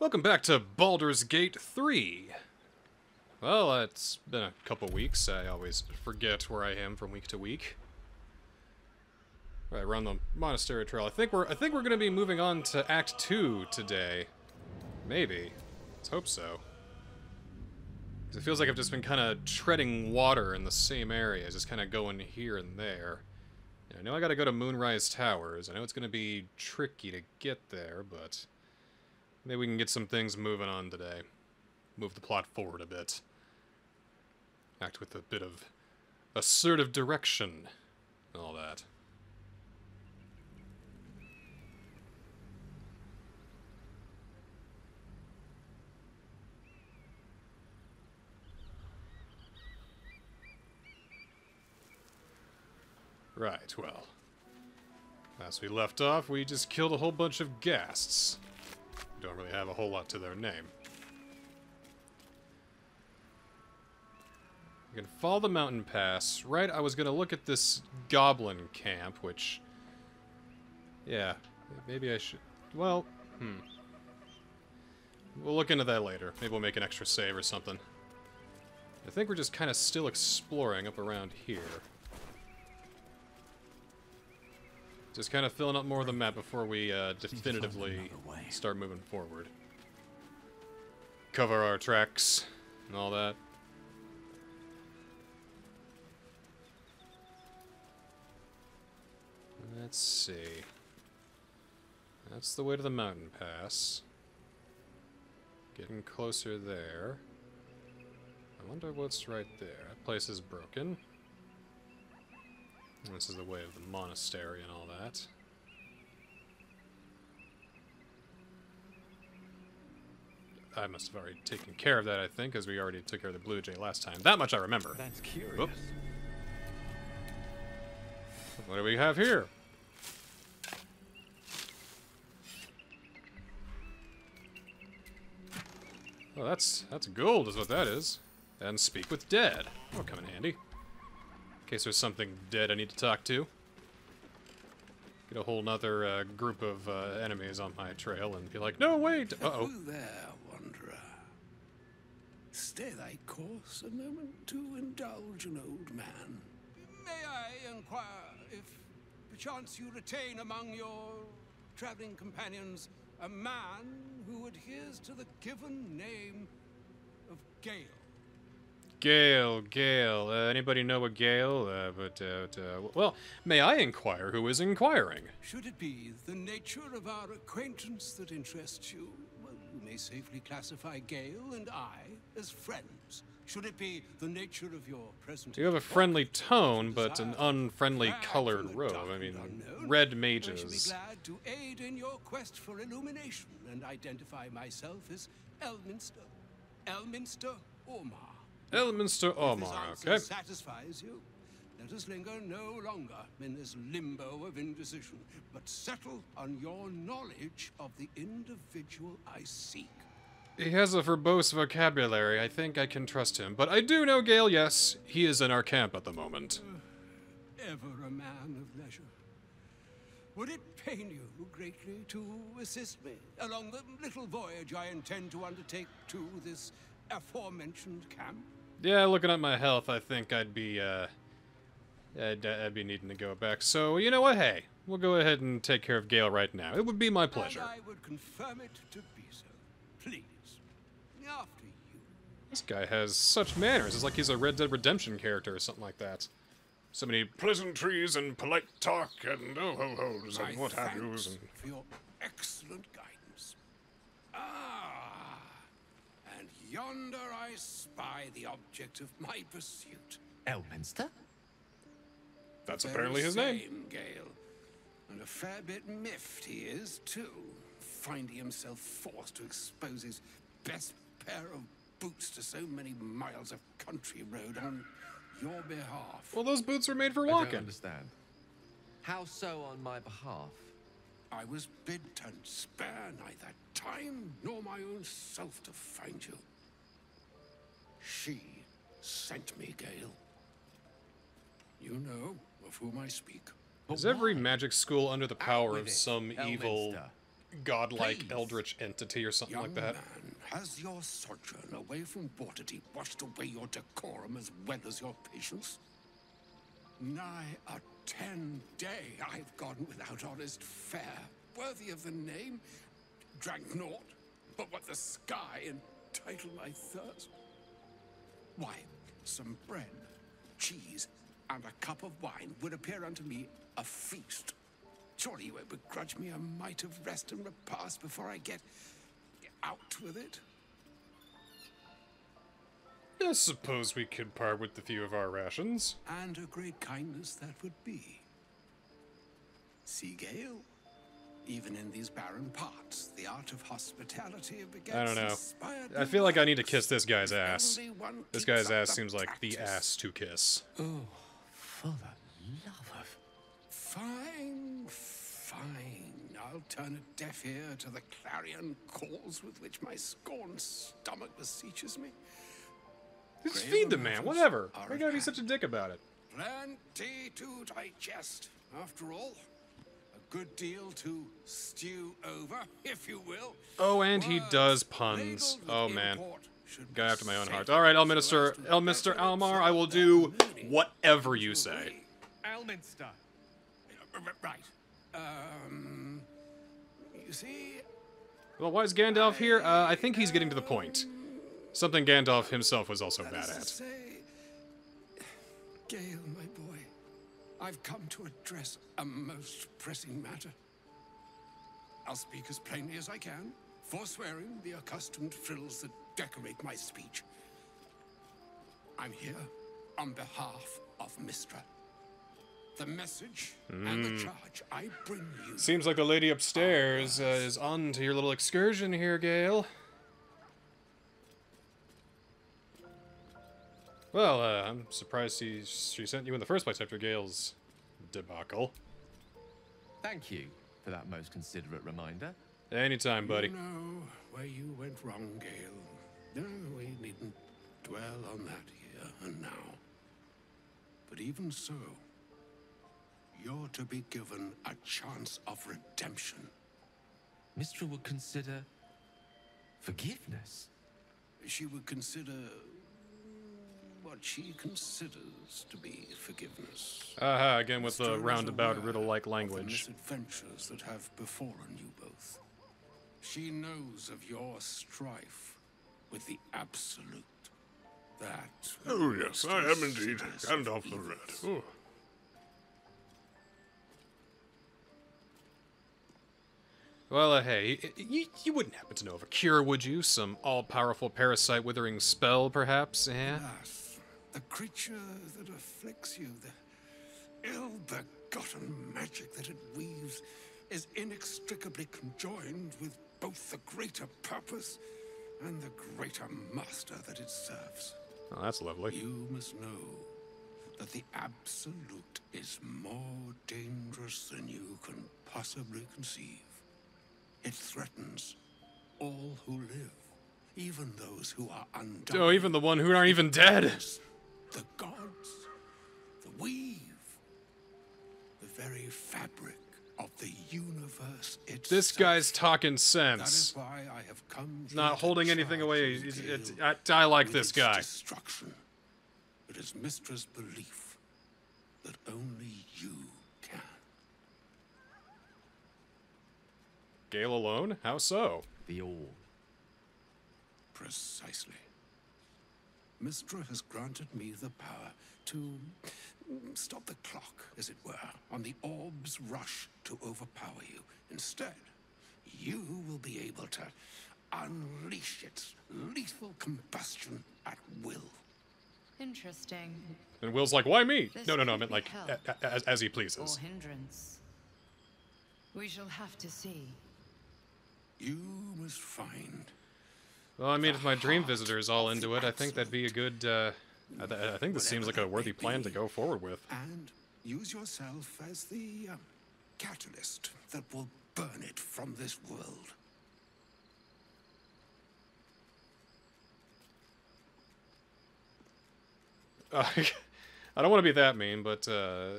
Welcome back to Baldur's Gate 3. Well, it's been a couple weeks. I always forget where I am from week to week. Right, we're on the monastery trail. I think we're I think we're gonna be moving on to Act 2 today. Maybe. Let's hope so. it feels like I've just been kind of treading water in the same area, just kind of going here and there. I know I gotta go to Moonrise Towers. I know it's gonna be tricky to get there, but maybe we can get some things moving on today. Move the plot forward a bit. Act with a bit of assertive direction and all that. Right, well. As we left off, we just killed a whole bunch of ghasts. Don't really have a whole lot to their name. We can follow the mountain pass. Right, I was going to look at this goblin camp, which... Yeah, maybe I should... Well, hmm. We'll look into that later. Maybe we'll make an extra save or something. I think we're just kind of still exploring up around here. Just kind of filling up more of the map before we uh, definitively start moving forward. Cover our tracks and all that. Let's see. That's the way to the mountain pass. Getting closer there. I wonder what's right there. That place is broken. This is the way of the monastery and all that. I must have already taken care of that, I think, as we already took care of the Blue Jay last time. That much I remember. That's curious. What do we have here? Oh, that's that's gold, is what that is. And speak with dead. That'll come in handy. In case there's something dead I need to talk to. Get a whole nother uh, group of uh, enemies on my trail and be like, no, wait! Uh-oh. Who there, wanderer? Stay thy course a moment to indulge an old man. May I inquire if perchance you retain among your traveling companions a man who adheres to the given name of Gale? Gale, Gale. Uh, anybody know a Gale? Uh, but, uh, uh, well, may I inquire who is inquiring? Should it be the nature of our acquaintance that interests you? Well, you may safely classify Gale and I as friends. Should it be the nature of your present You have a friendly tone, but an unfriendly colored robe. I mean, unknown, red I shall be mages. glad to aid in your quest for illumination and identify myself as Elminster. Elminster Aumar. Elminster Omar, okay. satisfies you, let us linger no longer in this limbo of indecision, but settle on your knowledge of the individual I seek. He has a verbose vocabulary. I think I can trust him. But I do know Gale, yes. He is in our camp at the moment. Uh, ever a man of leisure. Would it pain you greatly to assist me along the little voyage I intend to undertake to this aforementioned camp? Yeah, looking at my health, I think I'd be, uh... I'd, I'd be needing to go back. So, you know what? Hey, we'll go ahead and take care of Gale right now. It would be my pleasure. And I would confirm it to be so. Please. After you. This guy has such manners. It's like he's a Red Dead Redemption character or something like that. So many pleasantries and polite talk and oh ho ho's and what have yous. And... for your excellent guidance. Ah, and yonder I spy the object of my pursuit. Elminster? That's Very apparently his name. Gale. And a fair bit miffed he is, too, finding himself forced to expose his best pair of boots to so many miles of country road on your behalf. Well, those boots were made for walking. I don't understand. How so on my behalf? I was bid to spare neither time nor my own self to find you. She sent me, Gale. You know of whom I speak. But Is every why? magic school under the power with of it, some evil godlike Please. eldritch entity or something Young like that. man, has your sojourn away from Waterdeep washed away your decorum as well as your patience? Nigh a ten day I've gone without honest fare, worthy of the name. Drank naught, but what the sky entitled my thirst. Why, some bread, cheese, and a cup of wine would appear unto me a feast. Surely you won't begrudge me a mite of rest and repast before I get out with it? I suppose we could part with the few of our rations. And a great kindness that would be. See, Gale, even in these barren parts, the art of hospitality begets I don't know. I feel like I need to kiss this guy's ass. This guy's ass the seems like the ass to kiss. Oh, for the love of... Fine, fine. I'll turn a deaf ear to the clarion calls with which my scorned stomach beseeches me. Just Grave feed the man, whatever. are Why gotta be such a dick about it? Plenty to digest, after all. Good deal to stew over, if you will. Oh, and he does puns. Oh, man. Guy after my own heart. All right, so Elminster, Elminster Almar, I will do whatever you say. Elminster. Right. Um. You see, Well, why is Gandalf here? Uh, I think he's getting to the point. Something Gandalf himself was also bad at. Gale, my boy, I've come to address a most pressing matter. I'll speak as plainly as I can, forswearing the accustomed frills that decorate my speech. I'm here on behalf of Mystra. The message and the charge I bring you. Seems like the lady upstairs uh, is on to your little excursion here, Gale. Well, uh, I'm surprised she, she sent you in the first place after Gale's debacle. Thank you for that most considerate reminder. Anytime, buddy. You know where you went wrong, Gale. No, we needn't dwell on that here and now. But even so, you're to be given a chance of redemption. Mystra would consider... forgiveness. She would consider what she considers to be forgiveness. Aha, again with the Mystra roundabout riddle-like of language. The misadventures that have befallen you both. She knows of your strife with the Absolute. That. Oh, yes, I am indeed serious Gandalf the. Red. Oh. Well, uh, hey, y- y- you wouldn't happen to know of a cure, would you? Some all-powerful parasite-withering spell, perhaps, eh? Alas, the creature that afflicts you, the ill-begotten magic that it weaves, is inextricably conjoined with both the greater purpose and the greater master that it serves. Oh, that's lovely. You must know that the Absolute is more dangerous than you can possibly conceive. It threatens all who live, even those who are undying. Oh, even the one who aren't even dead. The gods, the weave, the very fabric of the universe itself. This guy's talking That is sense. why I have come Not holding anything away. you, It's- it's- I, I like this guy. Destruction. It is Mystra's belief that only you can. Gale alone? How so? The all. Precisely. Mystra has granted me the power to stop the clock, as it were, on the orb's rush to overpower you. Instead, you will be able to unleash its lethal combustion at will. Interesting. And Will's like, why me? This No, no, no, I could meant like, help. a- a- as, as he Or pleases. hindrance. We shall have to see. You must find Well, I mean, if my dream visitor is all into it, I think that'd be a good, uh, I, th- I think this seems like a worthy plan to go forward with. and use yourself as the um, catalyst that will burn it from this world. Uh, I don't want to be that mean, but, uh,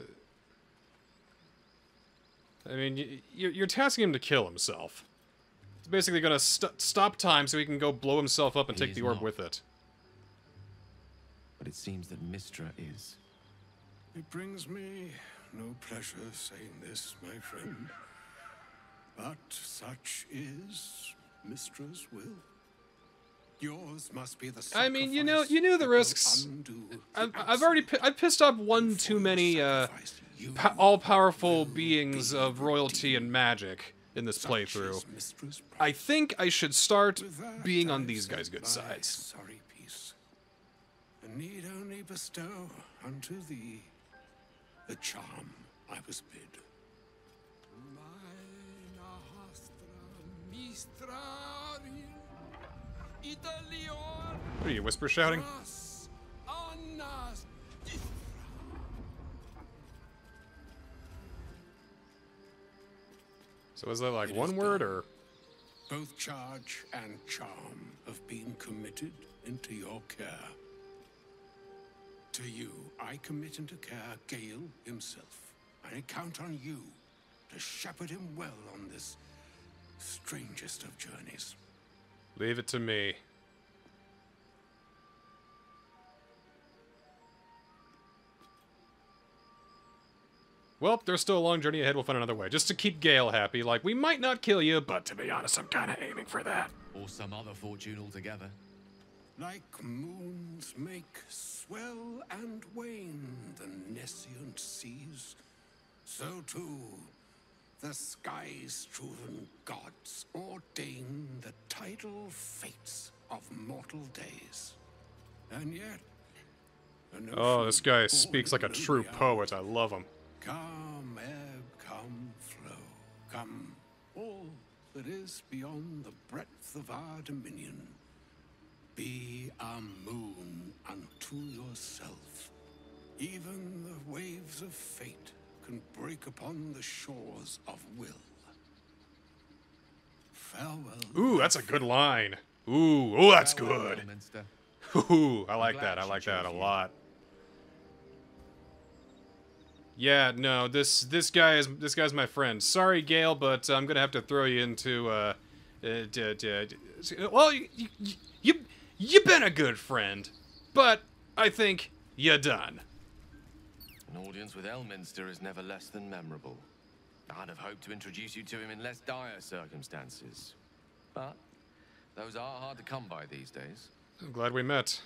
I mean, y- you're, you're tasking him to kill himself. Basically gonna st stop time so he can go blow himself up and He take the orb not. with it. But it seems that Mystra is. It brings me no pleasure saying this, my friend. But such is Mystra's will. Yours must be the I mean, you know- you knew the risks. the I've, I've already pi- I've pissed off one too many uh, sacrifice, you pa- all-powerful beings be of royalty and redeemed. magic in this Such playthrough. I think I should start being on these guys' good sides. Sorry piece. And need only bestow unto thee the charm I was bid. What are you whisper shouting? So is that like It one word or? Both charge and charm have been committed into your care. To you, I commit into care Gale himself. And I count on you to shepherd him well on this strangest of journeys. Leave it to me. Well, there's still a long journey ahead. We'll find another way. Just to keep Gale happy. Like, we might not kill you, but to be honest, I'm kind of aiming for that. Or some other fortune altogether. Like moons make swell and wane the nescient seas, so too the sky-strewn gods ordain the tidal fates of mortal days. And yet, Oh, this guy speaks like a true poet. I love him. Come, ebb, come, flow, come, all that is beyond the breadth of our dominion. Be a moon unto yourself. Even the waves of fate can break upon the shores of will. Farewell. Ooh, that's a good line. Ooh, oh, that's Farewell, good. Ooh, I like that. I like that a chose you. lot. Yeah, no, this this guy is this guy's my friend. Sorry, Gale, but I'm gonna have to throw you into uh, uh d- d- d- well, you you you you've been a good friend, but I think you're done. An audience with Elminster is never less than memorable. I'd have hoped to introduce you to him in less dire circumstances. But those are hard to come by these days. I'm glad we met.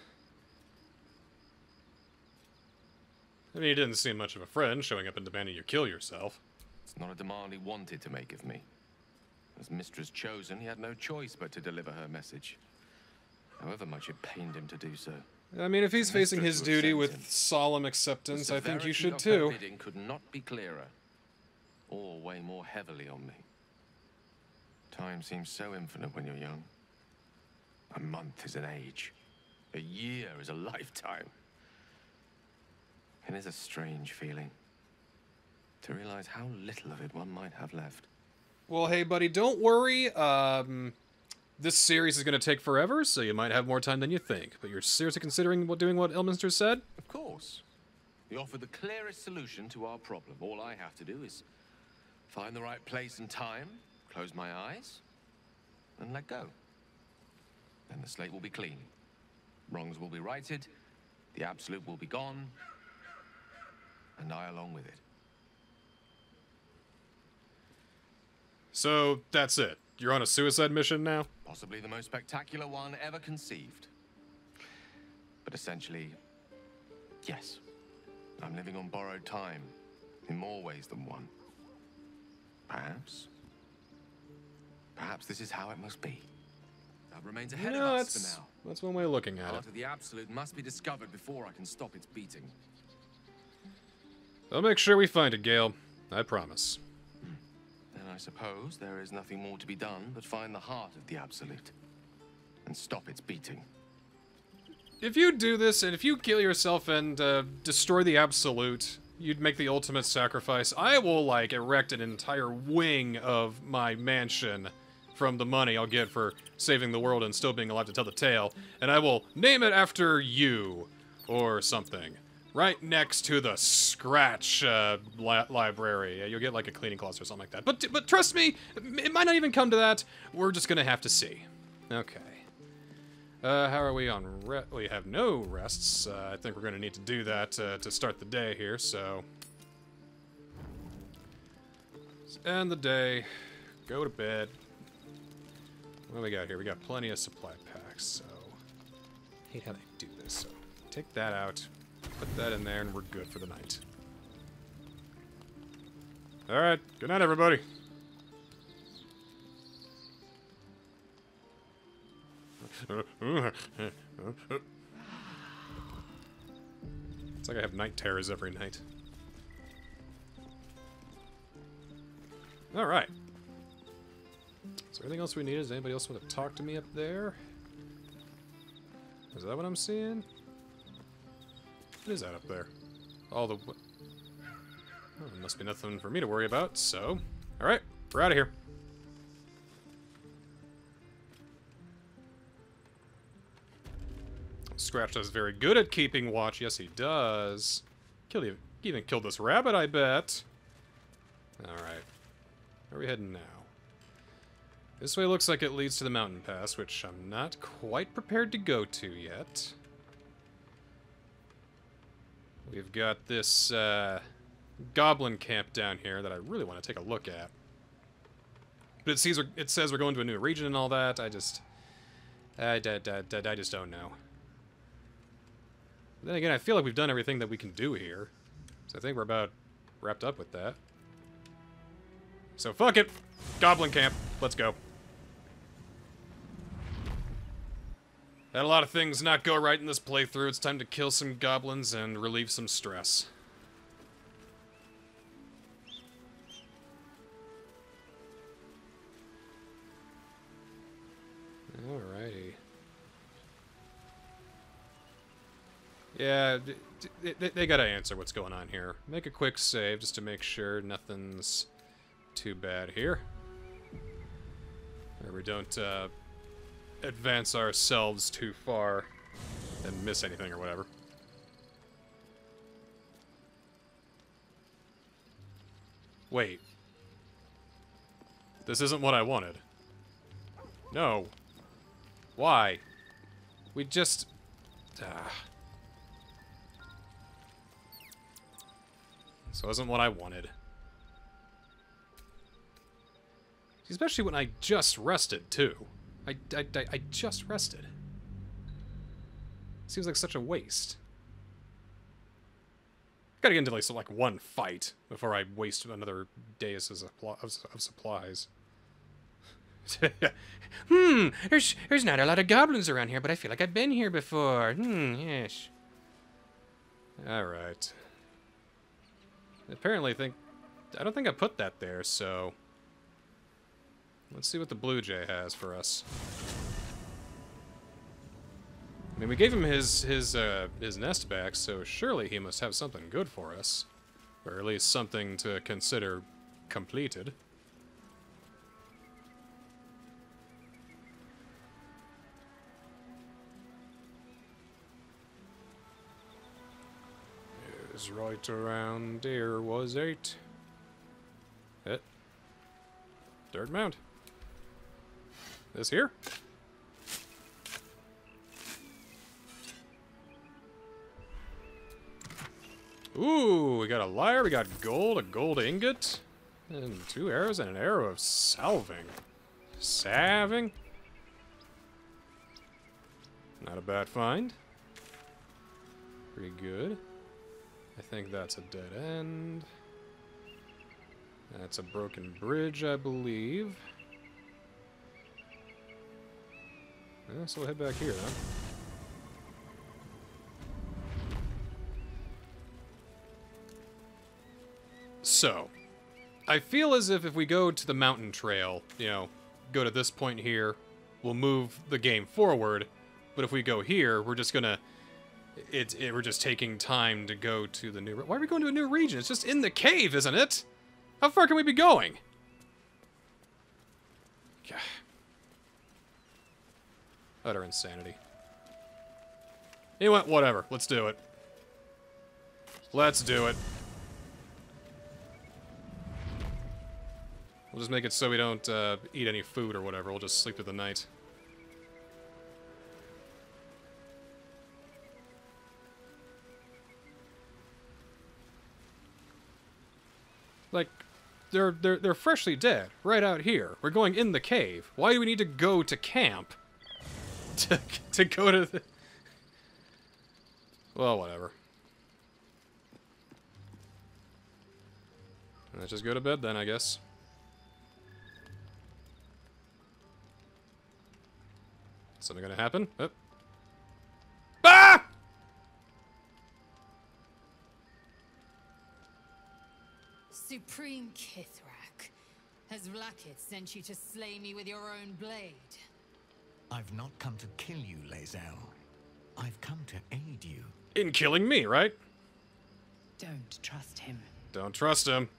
I mean, he didn't seem much of a friend, showing up and demanding you kill yourself. It's not a demand he wanted to make of me. As Mystra's chosen, he had no choice but to deliver her message. However much it pained him to do so. I mean, if he's facing his duty with him. solemn acceptance, I think you should of her too. bidding could not be clearer, or weigh more heavily on me. Time seems so infinite when you're young. A month is an age. A year is a lifetime. It is a strange feeling to realize how little of it one might have left. Well, hey, buddy, don't worry. Um, this series is going to take forever, so you might have more time than you think. But you're seriously considering what, doing what Elminster said? Of course. We offer the clearest solution to our problem. All I have to do is find the right place and time, close my eyes, and let go. Then the slate will be clean. Wrongs will be righted, the absolute will be gone, and I along with it. So that's it. You're on a suicide mission now? Possibly the most spectacular one ever conceived. But essentially, yes. I'm living on borrowed time in more ways than one. Perhaps. Perhaps this is how it must be. That remains ahead no, of us that's, for now. that's one way of looking at it. heart of the absolute must be discovered before I can stop its beating. I'll make sure we find it, Gale. I promise. Then I suppose there is nothing more to be done but find the heart of the absolute and stop its beating. If you do this, and if you kill yourself and uh, destroy the Absolute, you'd make the ultimate sacrifice. I will, like, erect an entire wing of my mansion from the money I'll get for saving the world and still being alive to tell the tale, and I will name it after you, or something. Right next to the scratch uh, li library. You'll get like a cleaning closet or something like that. But but trust me, it might not even come to that. We're just gonna have to see. Okay. Uh, how are we on re We have no rests. Uh, I think we're gonna need to do that uh, to start the day here, so... Let's end the day. Go to bed. What do we got here? We got plenty of supply packs, so... hate how they do this, so... Take that out. Put that in there, and we're good for the night. Alright, good night, everybody. It's like I have night terrors every night. Alright. Is there anything else we need? Does anybody else want to talk to me up there? Is that what I'm seeing? What is that up there? All the... Oh, must be nothing for me to worry about, so... Alright, we're out of here. Scratch is very good at keeping watch. Yes, he does. Killed even, even killed this rabbit, I bet. Alright. Where are we heading now? This way looks like it leads to the mountain pass, which I'm not quite prepared to go to yet. We've got this uh, goblin camp down here that I really want to take a look at. But it, sees, it says we're going to a new region and all that. I just... I, I, I, I just don't know. But then again, I feel like we've done everything that we can do here. So I think we're about wrapped up with that. So fuck it! Goblin camp. Let's go. Had a lot of things not go right in this playthrough. It's time to kill some goblins and relieve some stress. Alrighty. Yeah, they, they gotta answer what's going on here. Make a quick save just to make sure nothing's too bad here. Or we don't uh, advance ourselves too far and miss anything or whatever. Wait. This isn't what I wanted. No. Why? We just... Ah. This wasn't what I wanted. Especially when I just rested, too. I, I, I, just rested. Seems like such a waste. Gotta get into like, so, like one fight before I waste another day of, of supplies. hmm, there's, there's not a lot of goblins around here, but I feel like I've been here before. Hmm, yes. Alright. Apparently think... I don't think I put that there, so... Let's see what the Blue Jay has for us. I mean, we gave him his his uh, his nest back, so surely he must have something good for us, or at least something to consider completed. Is right around here was eight. It. Third mount. This here? Ooh, we got a lyre, we got gold, a gold ingot, and two arrows and an arrow of salving. Salving? Not a bad find. Pretty good. I think that's a dead end. That's a broken bridge, I believe. Yeah, so we'll head back here, huh? So, I feel as if if we go to the mountain trail, you know, go to this point here, we'll move the game forward. But if we go here, we're just gonna... It's it, we're just taking time to go to the new... Why are we going to a new region? It's just in the cave, isn't it? How far can we be going? Utter insanity. He what? Whatever. Let's do it. Let's do it. We'll just make it so we don't uh, eat any food or whatever. We'll just sleep through the night. Like, they're they're they're freshly dead right out here. We're going in the cave. Why do we need to go to camp? To to go to the Well, whatever. Let's just go to bed then, I guess. Something gonna happen? Oh. Ah! Supreme Kith'rak, has Vlaakith sent you to slay me with your own blade? I've not come to kill you, Lae'zel. I've come to aid you. In killing me, right? Don't trust him. Don't trust him.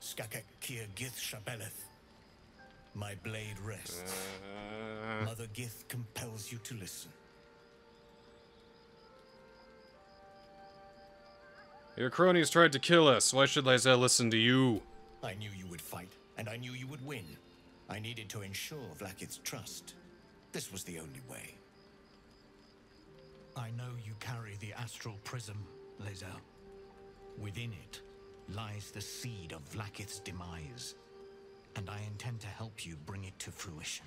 Skakek Kier Gith Shabeleth. My blade rests. Uh, Mother Gith compels you to listen. your cronies tried to kill us. Why should Lae'zel listen to you? I knew you would fight, and I knew you would win. I needed to ensure Vlaakith's trust. This was the only way. I know you carry the astral prism, Lae'zel. Within it lies the seed of Vlaakith's demise, and I intend to help you bring it to fruition.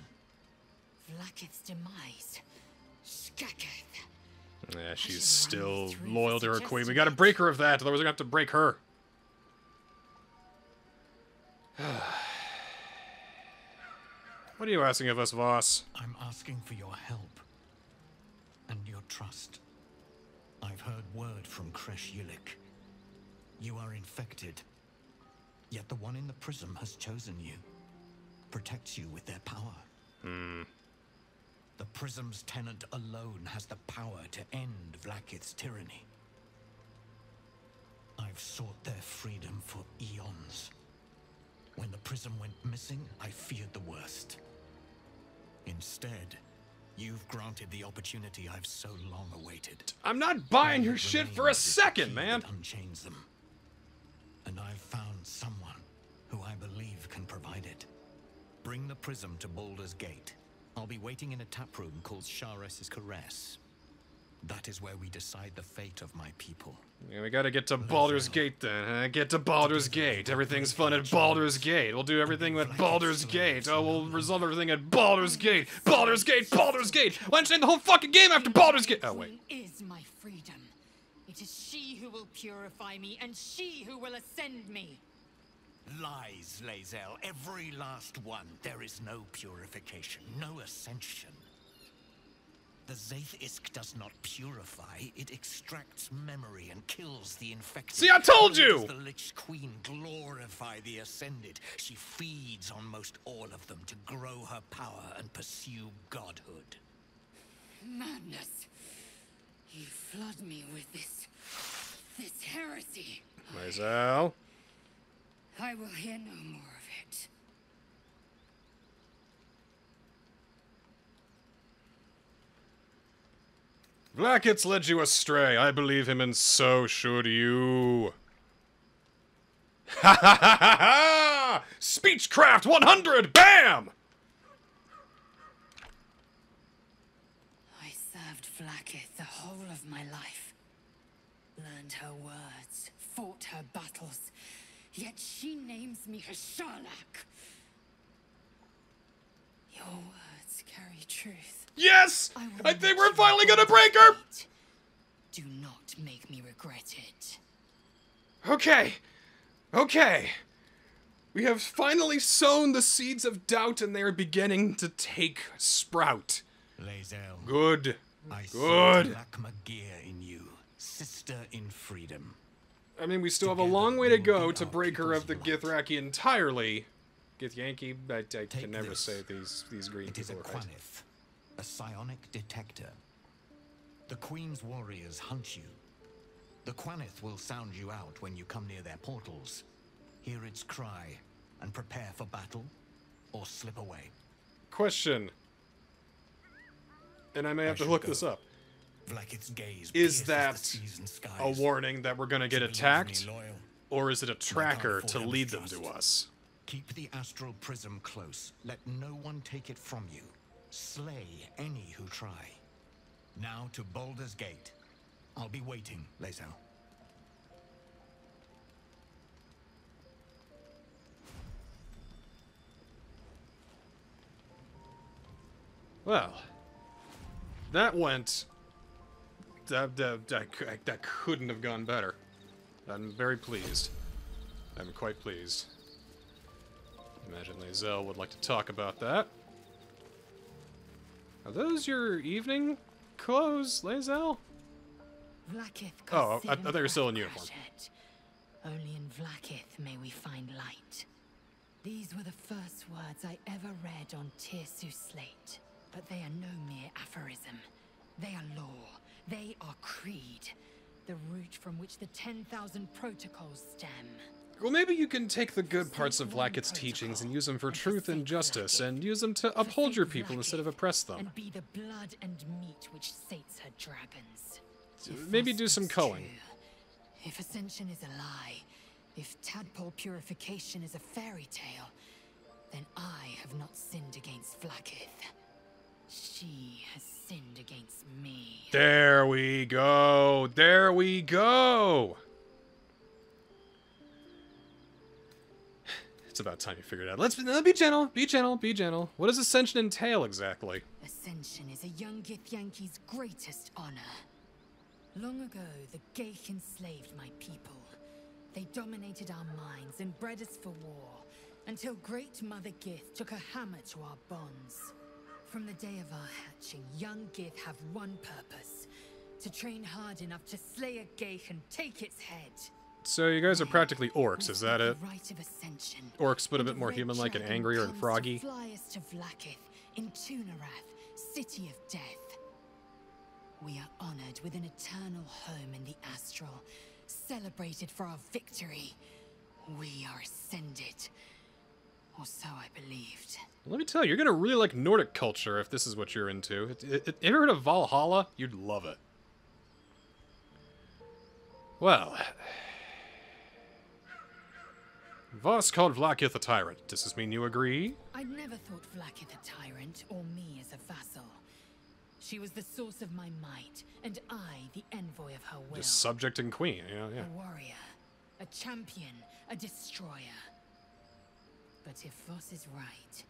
Vlaakith's demise. Skaketh. Yeah, she's still loyal to her queen. We gotta break her of that, otherwise we're gonna have to break her. what are you asking of us, Voss? I'm asking for your help and your trust. I've heard word from Kresh Yilik. You are infected, yet the one in the prism has chosen you, protects you with their power. Hmm. The prism's tenant alone has the power to end Vlaakith's tyranny. I've sought their freedom for eons. When the prism went missing, I feared the worst. Instead, you've granted the opportunity I've so long awaited. I'm not buying your shit for a remains is the second, man. Unchains them. And I've found someone who I believe can provide it. Bring the prism to Baldur's Gate. I'll be waiting in a tap room called Sharess's Caress. That is where we decide the fate of my people. Yeah, we gotta get to Baldur's Gate then. huh? Get to Baldur's Gate. Everything's fun at Baldur's Gate. We'll do everything at Baldur's Gate. Oh, we'll resolve everything at Baldur's Gate. Baldur's Gate. Baldur's Gate. Why don't you name the whole fucking game after Baldur's Gate? Oh wait. Is my freedom. It is she who will purify me, and she who will ascend me. Lies, Lae'zel. Every last one. There is no purification, no ascension. The Zaith'isk does not purify, it extracts memory and kills the infected. See, I told you! Does the Lich Queen glorify the Ascended. She feeds on most all of them to grow her power and pursue godhood. Madness. You flood me with this. this heresy. Maisel. I will hear no more Vlaakith's led you astray. I believe him, and so should you. Ha ha ha ha ha! Speechcraft 100! Bam! I served Vlaakith the whole of my life. Learned her words, fought her battles. Yet she names me her Sharlak. Your words carry truth. Yes! I, I think we're finally gonna break her! it. Do not make me regret it. Okay. Okay. We have finally sown the seeds of doubt and they are beginning to take sprout. Lae'zel, Good. I Good. see Lakma Gear in you, sister in freedom. I mean, we still have a long way to go to break her of the people's light. Githraki entirely. Githyanki? I, I Take can never this. say these, these green It is a people are right. Quanith, a psionic detector. The Queen's warriors hunt you. The Quanith will sound you out when you come near their portals. Hear its cry and prepare for battle, or slip away. Question. And I may have to look go. this up. Vlaakith's gaze Is that the seas and a warning that we're gonna get attacked? Or is it a tracker to lead them to us? Keep the astral prism close. Let no one take it from you. Slay any who try. Now to Baldur's Gate. I'll be waiting, Lae'zel. Well, that went. That, that, that, that couldn't have gone better. I'm very pleased. I'm quite pleased. Imagine Lae'zel would like to talk about that. Are those your evening clothes, Lae'zel? Vlaakith Oh, I- I thought you were still in uniform. Only in Vlaakith may we find light. These were the first words I ever read on Tirsu slate. But they are no mere aphorism. They are law. They are creed. The root from which the 10,000 protocols stem. Well, maybe you can take the good parts of Vlaakith's teachings and use them for truth and justice, and use them to uphold your people instead of oppress them. And be the blood and meat which sates her dragons. Uh, maybe do some culling. If Ascension is a lie, if Tadpole purification is a fairy tale, then I have not sinned against Vlaakith. She has sinned against me. There we go. There we go. It's about time you figured it out. Let's be gentle. Be gentle. Be gentle. What does ascension entail exactly? Ascension is a young Githyanki's greatest honor. Long ago, the ghaik enslaved my people. They dominated our minds and bred us for war, until Great Mother Gith took a hammer to our bonds. From the day of our hatching, young Gith have one purpose. To train hard enough to slay a ghaik and take its head. So you guys are practically orcs, is that it? the of ascension. Orcs, but a bit more human-like and angrier and froggy. To fly us to in Tu'narath, city of death. We are honored with an eternal home in the astral, celebrated for our victory. We are ascended. Or so I believed. Let me tell you, you're gonna really like Nordic culture if this is what you're into. It, ever heard of Valhalla? You'd love it. Well, Voss called Vlaakith a tyrant. Does this mean you agree? I'd never thought Vlaakith a tyrant, or me as a vassal. She was the source of my might, and I the envoy of her will. Just subject and queen. Yeah, yeah. A warrior, a champion, a destroyer. But if Voss is right,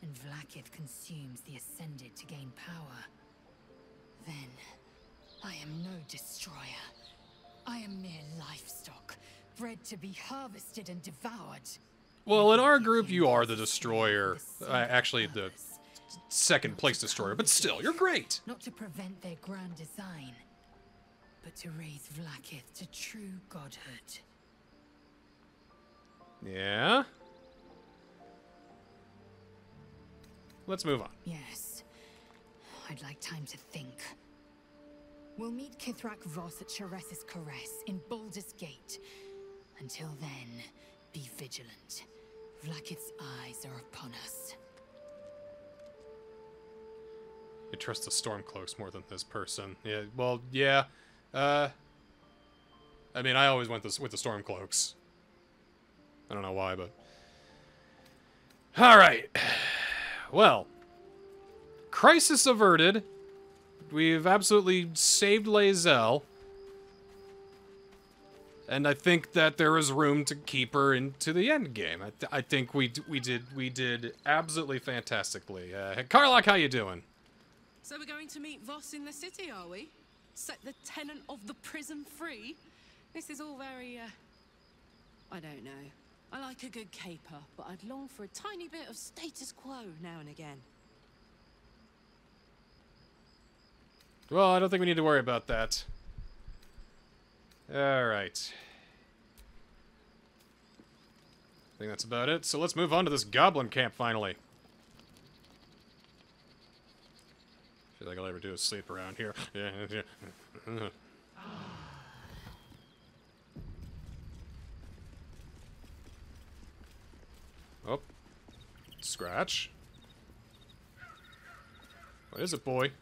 and Vlaakith consumes the Ascended to gain power, then I am no destroyer. I am mere livestock, bred to be harvested and devoured. Well, in our group, you are the destroyer. Uh, actually, the second place destroyer, but still, you're great. Not to prevent their grand design, but to raise Vlaakith to true godhood. Yeah. Let's move on. Yes. I'd like time to think. We'll meet Kith'rak Voss at Sharess's Caress in Baldur's Gate. Until then, be vigilant. Vlaakith's eyes are upon us. I trust the Stormcloaks more than this person. Yeah, well, yeah. Uh, I mean, I always went this with the Stormcloaks. I don't know why, but. All right. Well, crisis averted. We've absolutely saved Lae'zel. And I think that there is room to keep her into the end game. I, th- I think we d- we did we did absolutely fantastically. Uh, Karlach, how you doing? So we're going to meet Voss in the city, are we? Set the tenant of the prison free? This is all very, uh... I don't know. I like a good caper, but I'd long for a tiny bit of status quo now and again. Well, I don't think we need to worry about that. Alright. I think that's about it. So let's move on to this goblin camp finally. feel like all I ever do is sleep around here. Yeah. Oh. Scratch. What is it, boy?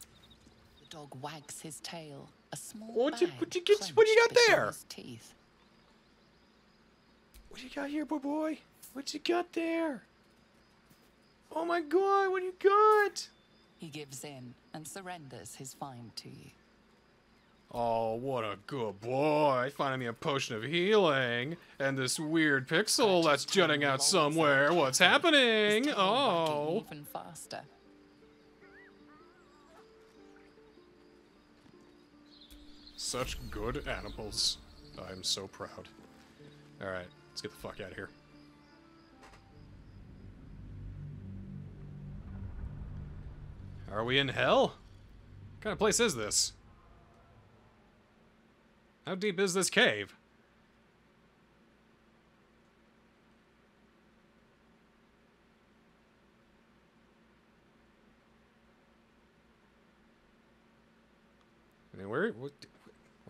The dog wags his tail, a small What you- what you get- what you got there? Teeth. What you got here, boy boy? What you got there? Oh my god, what you got? He gives in and surrenders his find to you. Oh, what a good boy. Finding me a potion of healing. And this weird pixel that's jutting out somewhere. What's happening? Oh. even faster. Such good animals. I'm so proud. Alright, let's get the fuck out of here. Are we in hell? What kind of place is this? How deep is this cave? I mean, where, what,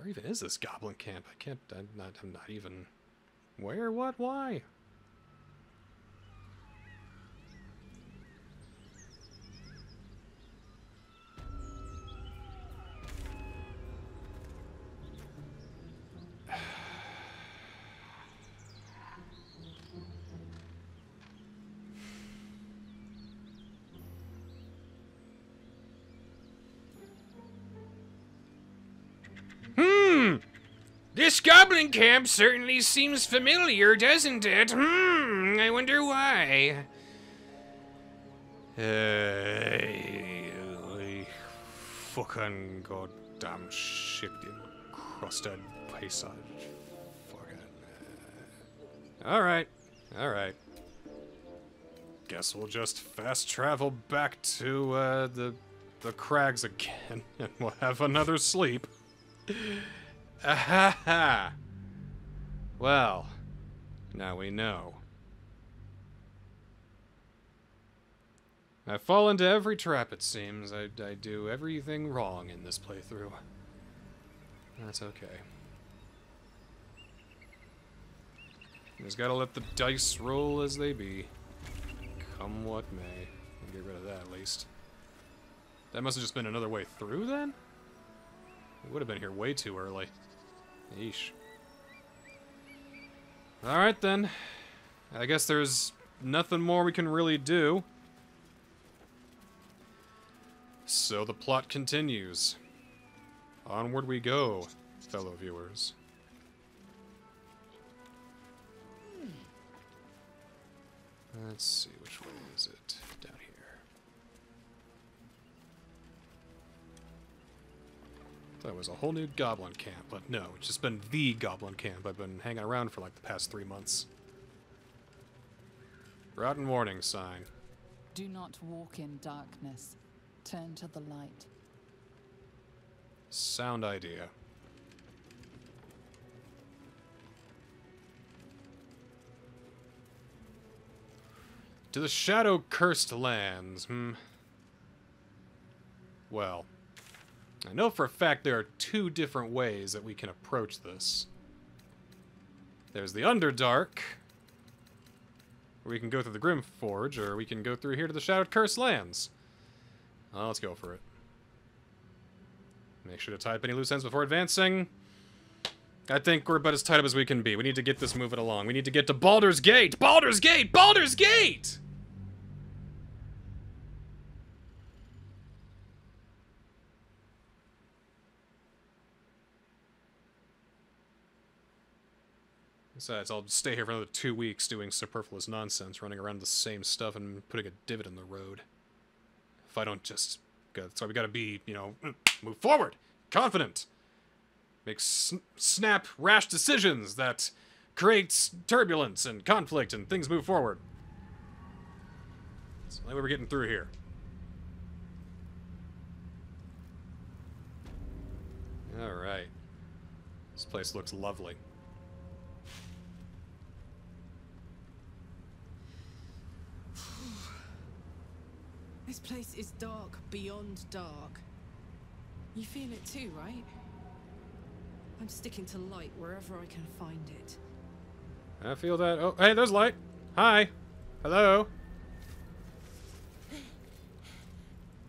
where even is this goblin camp? I can't, I'm not, I'm not even, where, what, why? This goblin camp certainly seems familiar, doesn't it? Hmm. I wonder why. Uh, fucking goddamn shit encrusted paysage. Fucking. All right. All right. Guess we'll just fast travel back to uh, the the crags again, and we'll have another sleep. Ahaha. Well, now we know. I fall into every trap, it seems. I, I do everything wrong in this playthrough. That's okay. Just gotta let the dice roll as they be. Come what may. Get rid of that at least. That must have just been another way through then? We would have been here way too early. Yeesh. Alright then. I guess there's nothing more we can really do. So the plot continues. Onward we go, fellow viewers. Let's see, It was a whole new goblin camp, but no, it's just been the goblin camp I've been hanging around for like the past three months. Rotten warning sign. Do not walk in darkness. Turn to the light. Sound idea. To the shadow cursed lands, hmm. Well, I know for a fact there are two different ways that we can approach this. There's the Underdark, where we can go through the Grymforge, or we can go through here to the Shadow-Cursed Lands. Let's go for it. Make sure to tie up any loose ends before advancing. I think we're about as tied up as we can be. We need to get this moving along. We need to get to Baldur's Gate! Baldur's Gate! Baldur's Gate! Besides, I'll stay here for another two weeks doing superfluous nonsense, running around the same stuff and putting a divot in the road. If I don't just... That's why we gotta be, you know, move forward, confident. Make s snap, rash decisions that creates turbulence and conflict and things move forward. That's the only way we're getting through here. Alright. This place looks lovely. This place is dark beyond dark. You feel it too, right? I'm sticking to light wherever I can find it. I feel that. Oh, hey, there's light. Hi. Hello.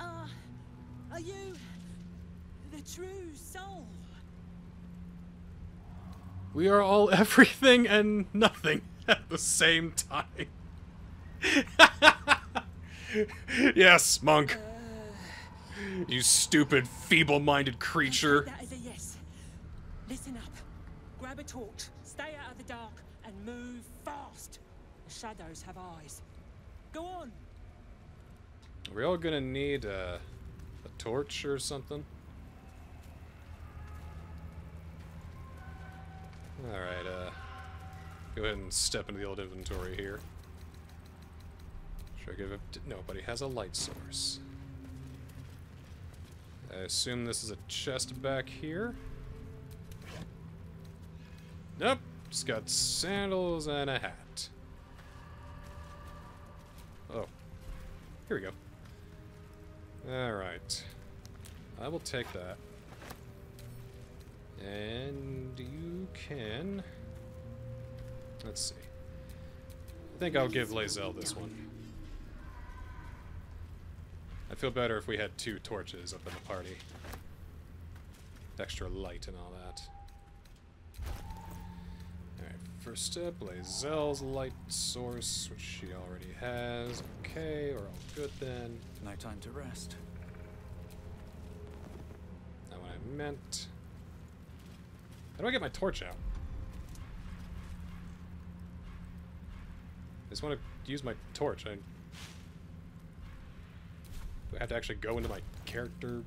Uh, are you a true soul. We are all everything and nothing at the same time. yes, monk. You stupid, feeble-minded creature. That is a yes. Listen up. Grab a torch, stay out of the dark, and move fast. The shadows have eyes. Go on. Are we all gonna need uh, a torch or something? Alright, uh, go ahead and step into the old inventory here. Should I give it? Nobody has a light source. I assume this is a chest back here. Nope, just got sandals and a hat. Oh, here we go. Alright. I will take that. And you can... Let's see. I think I'll give Lae'zel this one. I'd feel better if we had two torches up in the party. Extra light and all that. Alright, first step, Lae'zel's light source, which she already has. Okay, we're all good then. No time to rest. Not what I meant. How do I get my torch out? I just want to use my torch. I, I have to actually go into my character?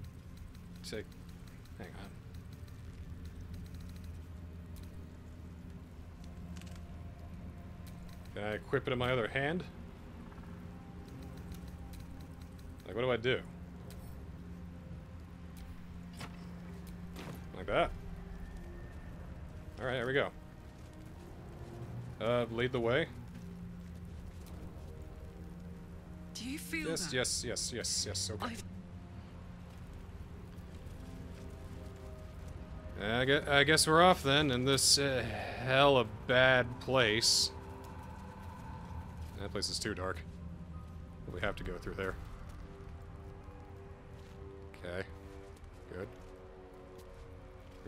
Say, hang on. Can I equip it in my other hand? Like, what do I do? Like that. Alright, here we go. Uh, lead the way. Feel Yes, that? yes, yes, yes, yes, okay. I've- I guess, I guess we're off then in this uh, hella bad place. That place is too dark. We have to go through there. Okay. Good.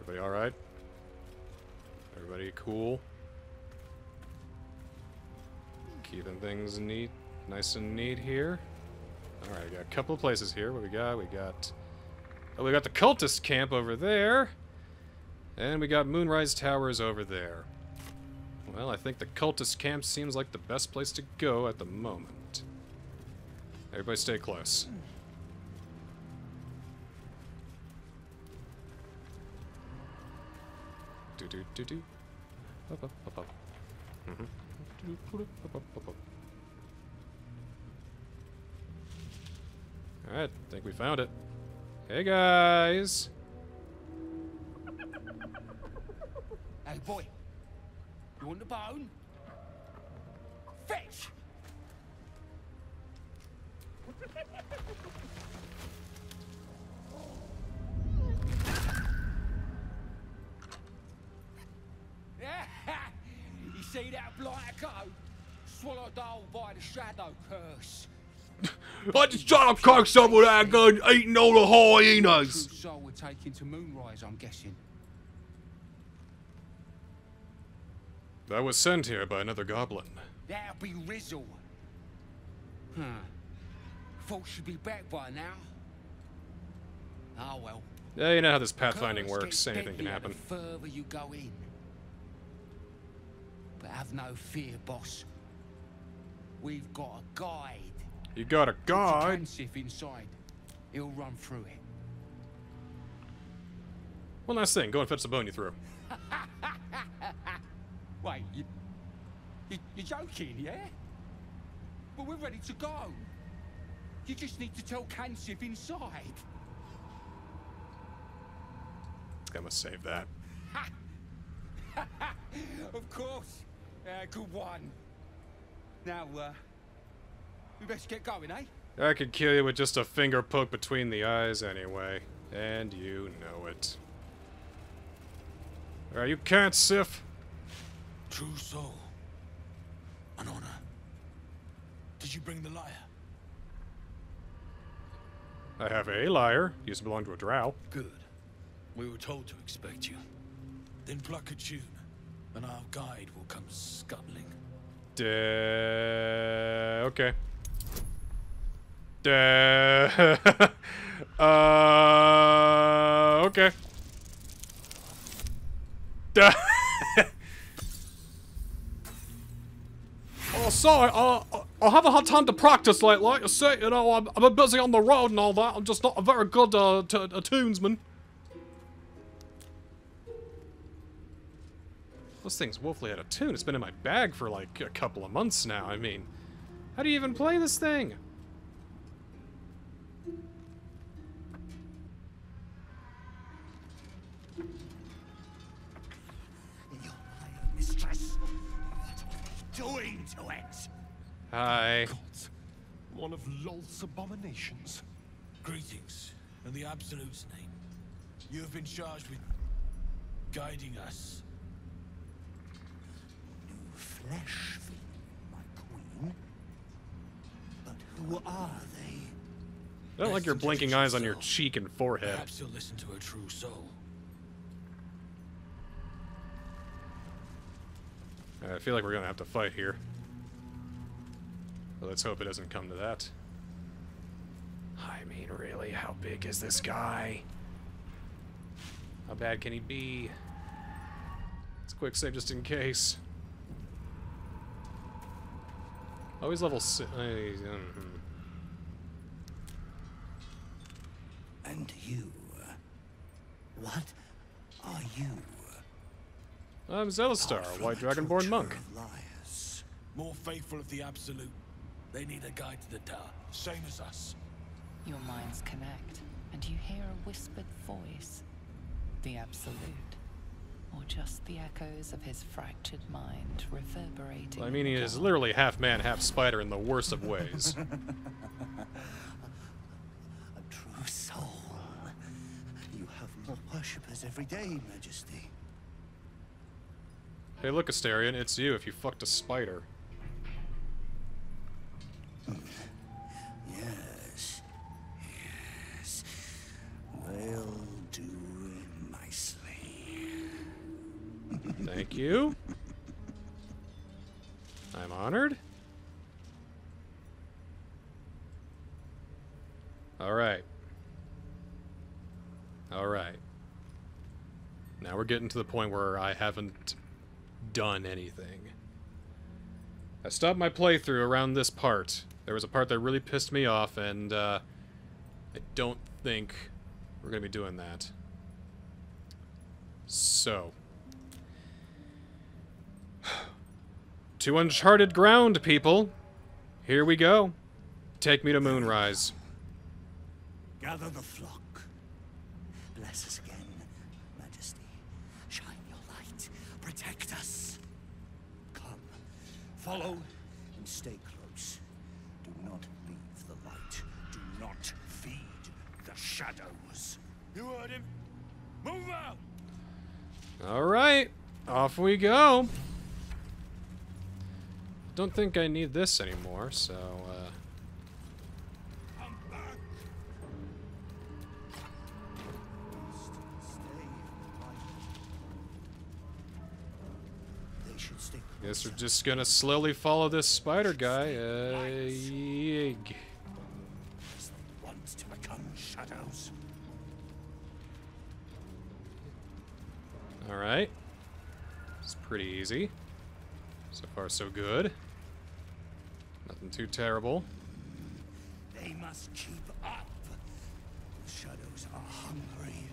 Everybody alright? Everybody cool? Keeping things neat, nice and neat here. Alright, we got a couple of places here. What we got? We got... Oh, we got the cultist camp over there. And we got Moonrise Towers over there. Well, I think the cultist camp seems like the best place to go at the moment. Everybody stay close. Do do do do. Up up up up. Mhm. Alright, think we found it. Hey guys! Hey, boy. You want the bone? Fetch! you see that blighter go? Swallowed whole by the shadow curse. I just trying to cock some of that gun, eating all the hyenas. True soul we're taking to Moonrise, I'm guessing. That was sent here by another goblin. That'll be Rizzle. Huh. Thought she'd be back by now. Oh well. Yeah, you know how this pathfinding works. Anything can happen. The further you go in. But have no fear, boss. We've got a guide. You got a guide? If inside, he'll run through it. One last thing. Go and fetch the bone you threw. Wait, you, you, you're joking, yeah? But we're ready to go. You just need to tell Kansif inside. I must save that. of course. Uh, good one. Now, uh, we best get going, eh? I could kill you with just a finger poke between the eyes anyway. And you know it. Alright, you can't, Sif. True soul. An honor. Did you bring the lyre? I have a lyre. Used to belong to a drow. Good. We were told to expect you. Then pluck a tune, and our guide will come scuttling. Duh, okay. Uh, okay. Oh, sorry. Uh, I haven't had time to practice lately. Like you say, you know, I'm, I'm busy on the road and all that. I'm just not a very good uh, a tunesman. This things woefully out of tune. It's been in my bag for like a couple of months now. I mean, how do you even play this thing? Doing to it? Hi. Gods, one of Lolth's abominations. Greetings, in the Absolute's name. You have been charged with guiding us. New flesh for my queen. But who are they? I don't like your blinking eyes on your cheek and forehead. Perhaps you'll listen to a true soul. I feel like we're gonna have to fight here. But let's hope it doesn't come to that. I mean, really, how big is this guy? How bad can he be? Let's quick save just in case. Oh, he's level six. mhm. And you? What are you? I'm Zelistar, a White Dragonborn monk. liars. More faithful of the Absolute. They need a guide to the Tower, same as us. Your minds connect, and you hear a whispered voice. The Absolute. Or just the echoes of his fractured mind reverberating. I mean, he is literally half man, half spider in the worst of ways. A true soul. You have more worshippers every day, Majesty. Hey, look, Astarion, it's you if you fucked a spider. Yes. Yes. They'll do nicely. Thank you. I'm honored. All right. All right. Now we're getting to the point where I haven't done anything. I stopped my playthrough around this part. There was a part that really pissed me off, and uh, I don't think we're going to be doing that. So. To uncharted ground, people. Here we go. Take me to Moonrise. Gather the flock. Bless us again, Majesty. Shine your light. Protect us. Come. Follow and stay close. Do not leave the light. Do not feed the shadows. You heard him. Move out! All right, off we go. Don't think I need this anymore, so uh, guess we're just gonna slowly follow this spider guy. Uh, yig. to become shadows. All right, it's pretty easy. So far, so good. Nothing too terrible. They must keep up. The shadows are hungry.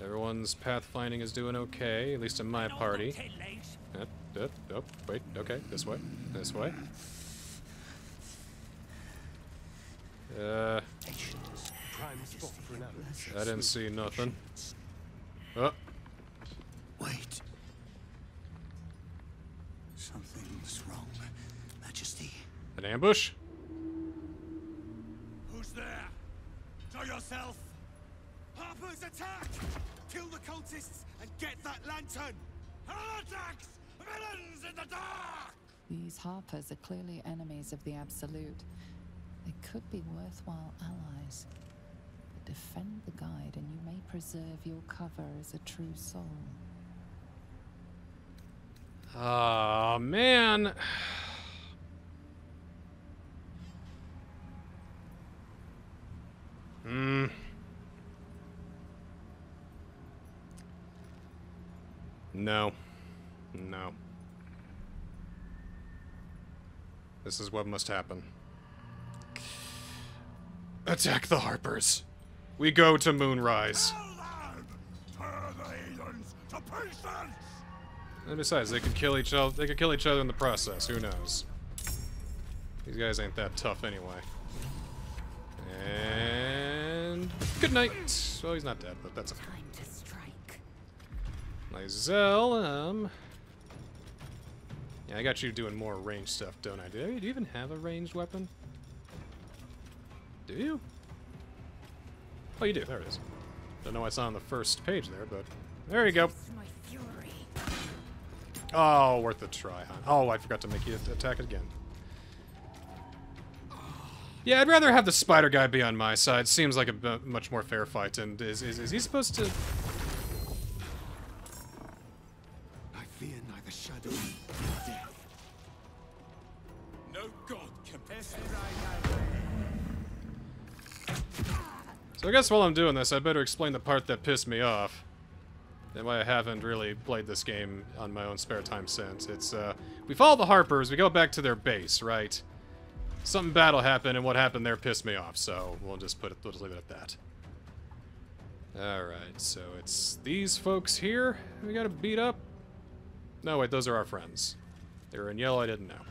Everyone's pathfinding is doing okay, at least in my party. Uh, oh, wait, okay, this way, this way. Uh, Prime spot for an ambush. I didn't see nothing. Oh, Wait. Something's wrong, Majesty. an ambush? These Harpers are clearly enemies of the Absolute. They could be worthwhile allies. But defend the guide, and you may preserve your cover as a true soul. Ah, man. Hmm. No. No. This is what must happen. Attack the Harpers. We go to Moonrise. And besides, they could kill each other. They could kill each other in the process. Who knows? These guys ain't that tough anyway. And good night. Well, he's not dead, but that's okay. Time to strike. Lae'zel, um... Yeah, I got you doing more ranged stuff, don't I? Do you, even have a ranged weapon? Do you? Oh, you do. There it is. Don't know why it's not on the first page there, but... There you go. My fury. Oh, worth a try, huh? Oh, I forgot to make you attack it again. Yeah, I'd rather have the spider guy be on my side. Seems like a b- much more fair fight. And is, is, is he supposed to... guess while I'm doing this, I better explain the part that pissed me off. And why I haven't really played this game on my own spare time since. It's, uh, we follow the Harpers, we go back to their base, right? Something bad will happen, and what happened there pissed me off, so we'll just put it, we'll just leave it at that. Alright, so it's these folks here we gotta beat up. No, wait, those are our friends. They were in yellow, I didn't know.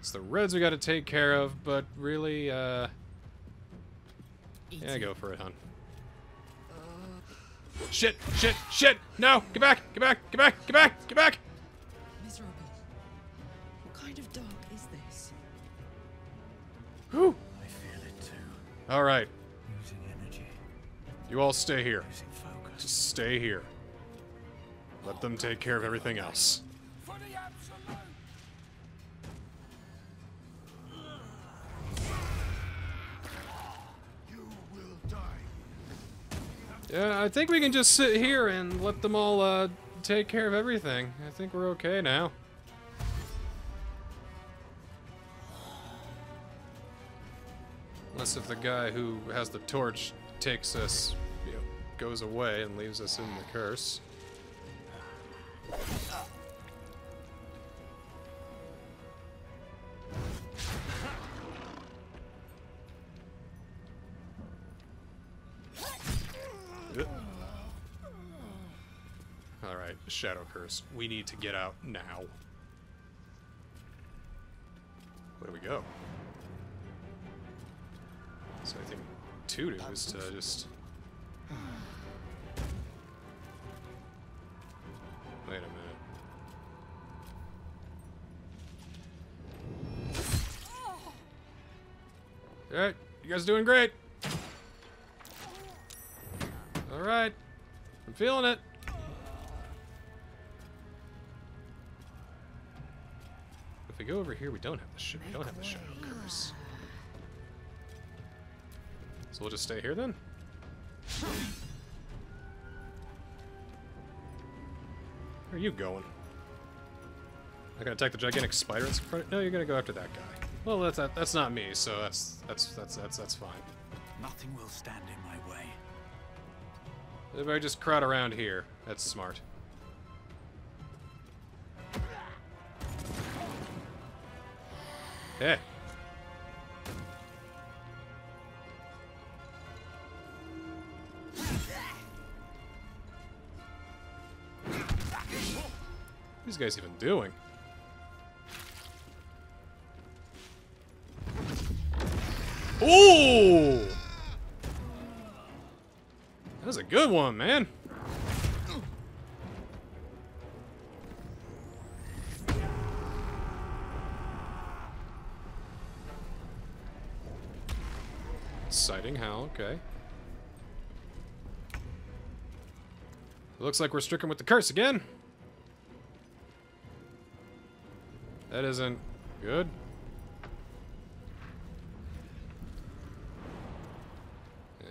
It's the reds we gotta take care of, but really, uh... Yeah, go for it, hon. Shit! Shit! Shit! No! Get back! Get back! Get back! Get back! Get back! Miserable. What kind of dark is this? Whew! I feel it too. Alright. Losing energy, You all stay here. losing focus. Just stay here. Let them take care of everything else. Yeah, I think we can just sit here and let them all, uh, take care of everything. I think we're okay now. Unless if the guy who has the torch takes us, you know, goes away and leaves us in the curse. Shadow Curse. We need to get out now. Where do we go? So I think to do is to just... Wait a minute. Alright, you guys doing great. Alright. I'm feeling it. Here, we don't have the sh we don't have the shadow curse. So we'll just stay here then. Where are you going? Not gonna attack the gigantic spider that's in front. No, you're gonna go after that guy. Well, that's that, that's not me, so that's that's that's that's that's fine. Nothing will stand in my way. Everybody just crowd around here. That's smart. What these guys even doing? Ooh! That was a good one, man. Exciting how, okay. Looks like we're stricken with the curse again. That isn't good. Uh,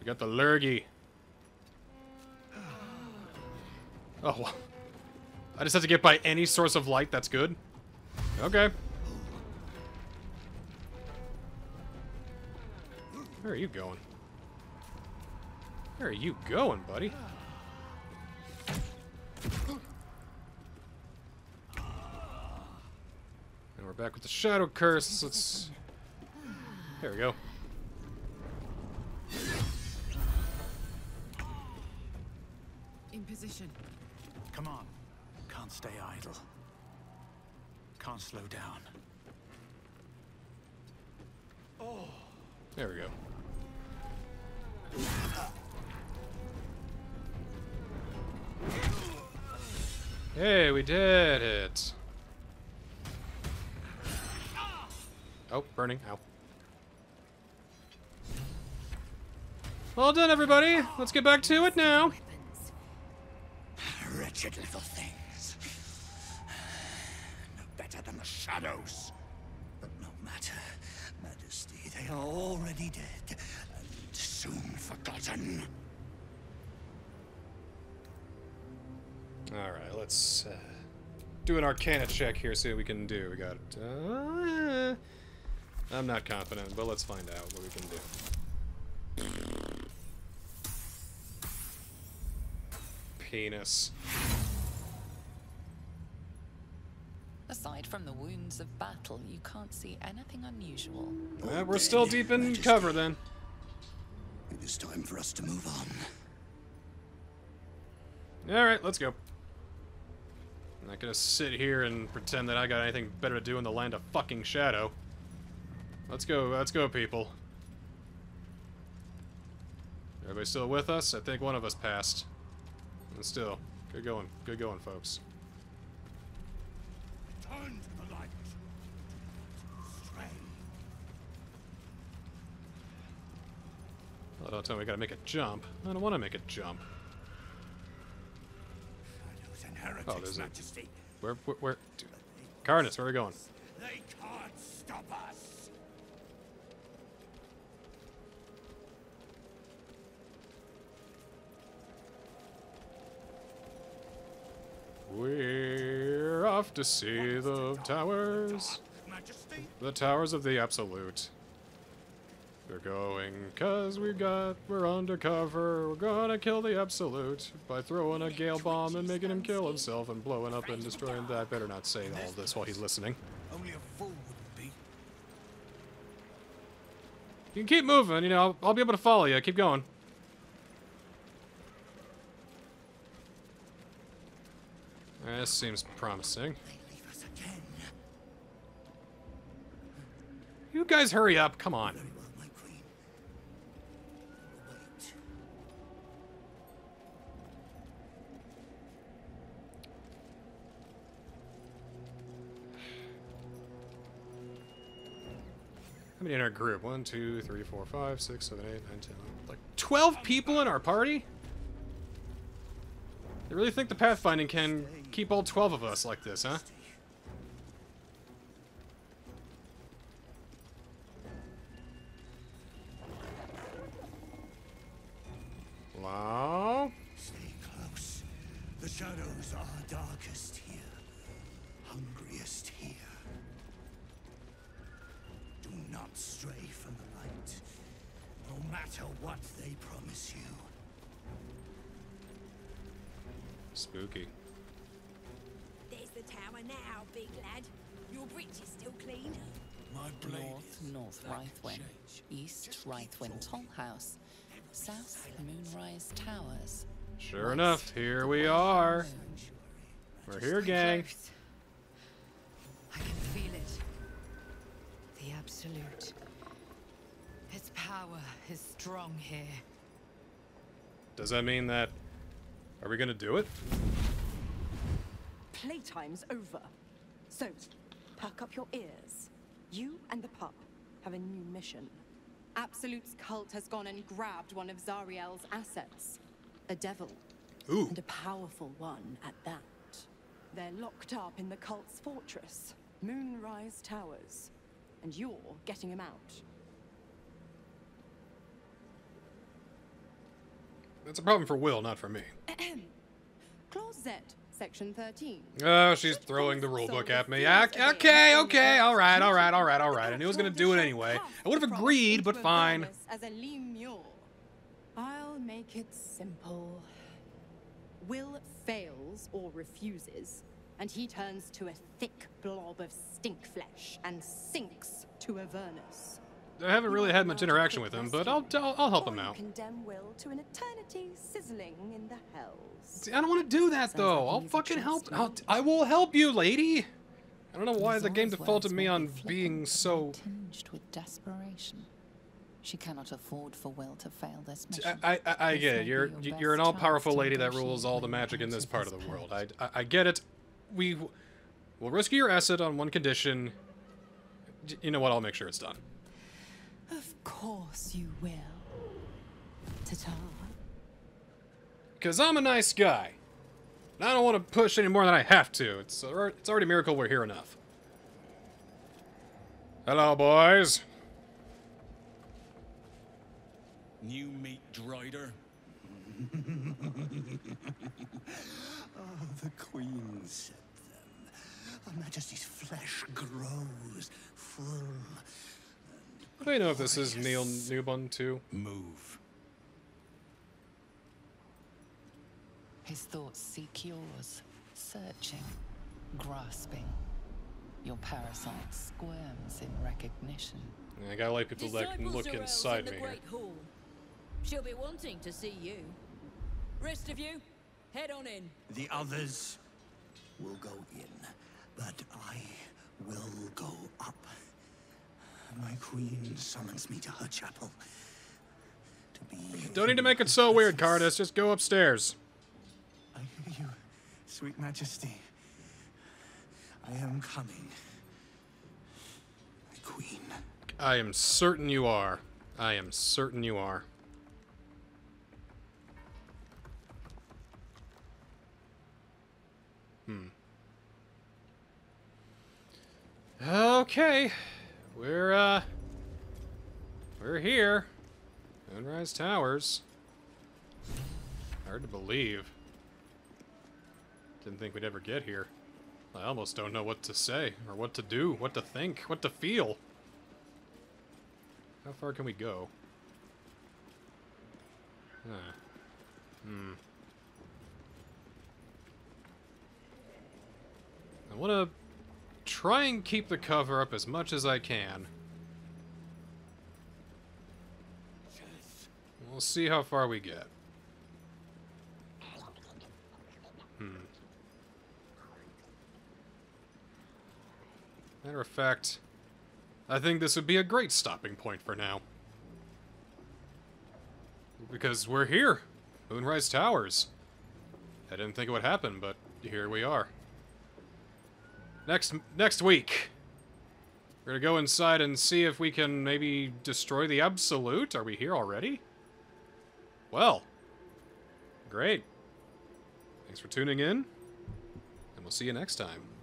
we got the lurgy. Oh. I just have to get by any source of light that's good? Okay. Where are you going? Where are you going, buddy? And we're back with the Shadow Curse. Let's... There we go. Get back to it now. Wretched little things. No better than the shadows. But no matter, Majesty, they are already dead and soon forgotten. All right, let's uh, do an Arcana check here. See what we can do. We got. Uh, I'm not confident, but let's find out what we can do. Penis. Aside from the wounds of battle, you can't see anything unusual. We're still deep in cover then. It is time for us to move on. All right, let's go. I'm not gonna sit here and pretend that I got anything better to do in the land of fucking shadow. Let's go, let's go, people. Everybody still with us? I think one of us passed. And still, good going, good going, folks. Turn to the light. Don't tell me we gotta make a jump. I don't want to make a jump. Shadows and oh, heretics, Oh, there's a-. Where, where, where? Kar'niss, where are we going? They can't stop us. We're off to see the towers. The towers of the absolute. We're going cause we got we're undercover. We're gonna kill the absolute by throwing a gale bomb and making him kill himself and blowing up and destroying that. I better not say all this while he's listening. Only a fool wouldn't be. You can keep moving, you know, I'll, I'll be able to follow you. Keep going. This seems promising. You guys hurry up, come on. How many in our group? One, two, three, four, five, six, seven, eight, nine, ten. Like 12 people in our party? They really think the pathfinding can keep all 12 of us like this, huh? Sure enough, here we are. We're here, gang. Close. I can feel it. The Absolute. Its power is strong here. Does that mean that... Are we gonna do it? Playtime's over. So, perk up your ears. You and the pup have a new mission. Absolute's cult has gone and grabbed one of Zariel's assets. A devil. Ooh. And a powerful one at that. They're locked up in the cult's fortress, Moonrise Towers. And you're getting him out. That's a problem for Wyll, not for me. Clause Z, section 13. Oh, she's throwing the rulebook at me. Ok- Okay, okay, all right, all right, all right, all right. I knew I was gonna do it anyway. I would have agreed, but fine. As a make it simple. Wyll fails or refuses, and he turns to a thick blob of stink flesh and sinks to Avernus. I haven't really had much interaction with him, but I'll I'll, I'll help him out. Condemn Wyll to an eternity sizzling in the hells. See, I don't want to do that though. I'll fucking help. I'll, I will help you, lady. I don't know why the game defaulted me on being so. Tinged with desperation. She cannot afford for Wyll to fail this mission. I, I, I get it. You're your you're an all-powerful lady that rules all the magic in this part of the world. I, I I get it. We will rescue your asset on one condition. You know what? I'll make sure it's done. Of course you will. Ta-ta. Cause I'm a nice guy. And I don't want to push any more than I have to. It's it's already a miracle we're here enough. Hello, boys. New meat drider. Oh, ah, the Queen said them. Her Majesty's flesh grows full. Do they know if this is Neil Newbun too? Move. His thoughts seek yours, searching, grasping. Your parasite squirms in recognition. I gotta let people that can look Disciples inside in the me here. Great Hall. She'll be wanting to see you. Rest of you, head on in. The others will go in, but I will go up. My queen summons me to her chapel. To be. Don't need to make it so weird, Cardis. Just go upstairs. I hear you, sweet majesty. I am coming. My queen. I am certain you are. I am certain you are. Okay. We're, uh... We're here. Moonrise Towers. Hard to believe. Didn't think we'd ever get here. I almost don't know what to say, or what to do, what to think, what to feel. How far can we go? Huh. Hmm. I want to try and keep the cover up as much as I can. We'll see how far we get. Hmm. Matter of fact, I think this would be a great stopping point for now. Because we're here. Moonrise Towers. I didn't think it would happen, but here we are. Next next week. We're gonna go inside and see if we can maybe destroy the Absolute. Are we here already? Well. Great. Thanks for tuning in. And we'll see you next time.